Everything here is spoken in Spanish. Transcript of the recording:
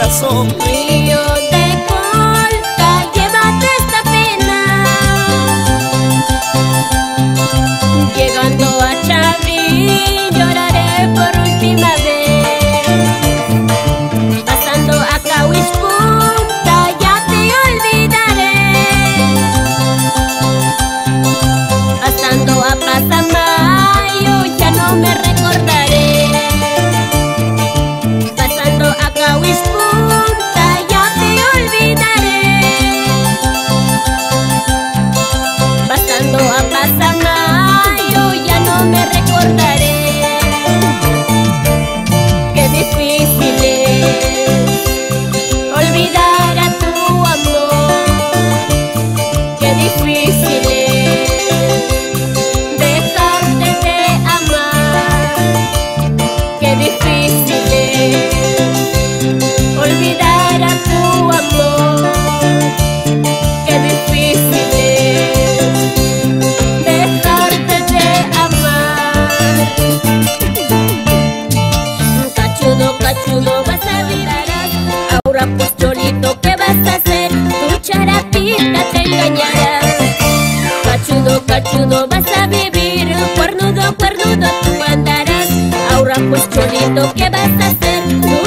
corazón mío. Con el corazón. pues cholito, ¿qué vas a hacer? Tu charapita te engañará Cachudo, cachudo, vas a vivir Cuernudo, cuernudo, tú andarás Ahora pues cholito, ¿qué vas a hacer?